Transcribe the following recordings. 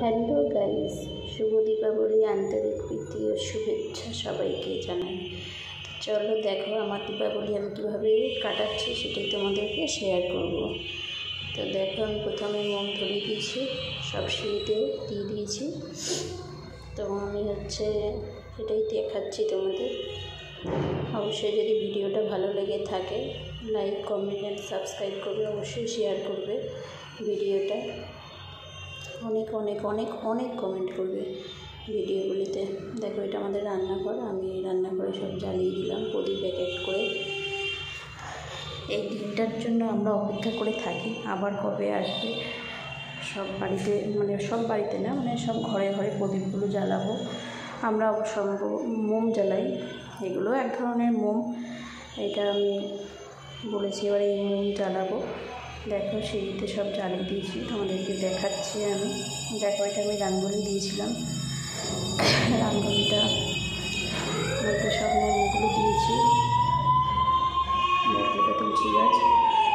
Hello guys শুভ দীপাবলি আন্তরিক প্রীতি ও শুভেচ্ছা সবাইকে জানাই। চলো দেখো আমার দীপাবলি আমি কীভাবে কাটাচ্ছি সেটাই তোমাদেরকে শেয়ার করব। তো দেখো, আমি প্রথমে মোম ধরিয়ে দিয়েছি, সব সিঁড়িতে দিয়ে দিয়েছি। তো আমি হচ্ছে এটাই দেখাচ্ছি তোমাদের। অবশ্যই যদি ভিডিওটা ভালো লেগে থাকে লাইক কমেন্ট অ্যান্ড সাবস্ক্রাইব করবে, অবশ্যই শেয়ার করবে ভিডিওটা। অনেক অনেক অনেক অনেক কমেন্ট করবে ভিডিওগুলিতে। দেখো, এটা আমাদের রান্নাঘর। আমি রান্নাঘরে সব জ্বালিয়ে দিলাম, প্রদীপ এক করে। এই দিনটার জন্য আমরা অপেক্ষা করে থাকি, আবার কবে আসবে? সব বাড়িতে মানে সব বাড়িতে না মানে সব ঘরে ঘরে প্রদীপগুলো জ্বালাবো। আমরা অবশ্য মোম জ্বালাই, এগুলো এক ধরনের মোম। এটা আমি বলেছি, এবার এই মোম জ্বালাবো। দেখো সিঁড়িতে সব জ্বালিয়ে দিয়েছি, তোমাদেরকে দেখাচ্ছি আমি। দেখো, এটা আমি রাঙ্গলি দিয়েছিলাম। রাঙ্গলিটা মধ্যে সব মোমগুলো দিয়েছি। এটা তুলসী গাছ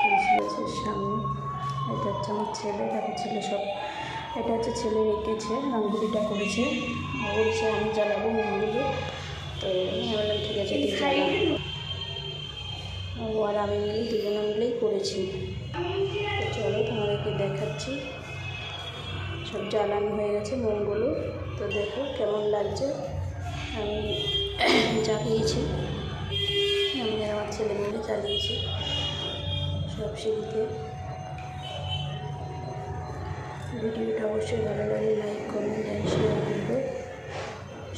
তুলসী গাছের সামনে এটা হচ্ছে আমার ছেলে, দেখো ছেলে সব। এটা হচ্ছে ছেলে রেখেছে রঙ্গোলিটা করেছে। বলছে আমি জ্বালাবো মোমগুলো তো আমি বললাম ঠিক আছে আর আমি মিলে দুজনে মিলেই করেছি। চলো তোমাদেরকে দেখাচ্ছি। সব জ্বালানো হয়ে গেছে মোমগুলো তো দেখো কেমন লাগছে। আমি জ্বালিয়েছি আমি আমার ছেলে মিলে চালিয়েছি সব সিঁড়িতে। ভিডিওটা অবশ্যই ভালো লাগে লাইক কমেন্ট অ্যান্ড শেয়ার করবে।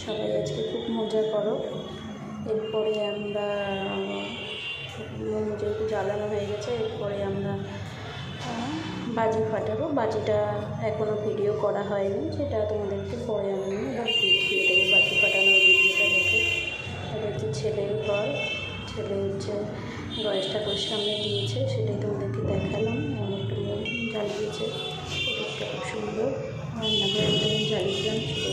সবাই আজকে খুব মজা করো। এরপরে আমরা জ্বালানো হয়ে গেছে, এরপরে আমরা বাজি ফাটাবো। বাজিটা এখনও ভিডিও করা হয়নি, সেটা তোমাদেরকে পরে আমি দেখিয়ে দেবো। বাজি ফাটানোর ভিডিওটা দেখে। এটা হচ্ছে ছেলের ঘর। ছেলে হচ্ছে গণেশ ঠাকুর সামনে দিয়েছে, সেটাই তোমাদেরকে দেখালাম। একটু জ্বালিয়েছে। প্রদীপটা খুব সুন্দর। আর রান্নাঘরে জ্বালিয়েছিলাম সেটা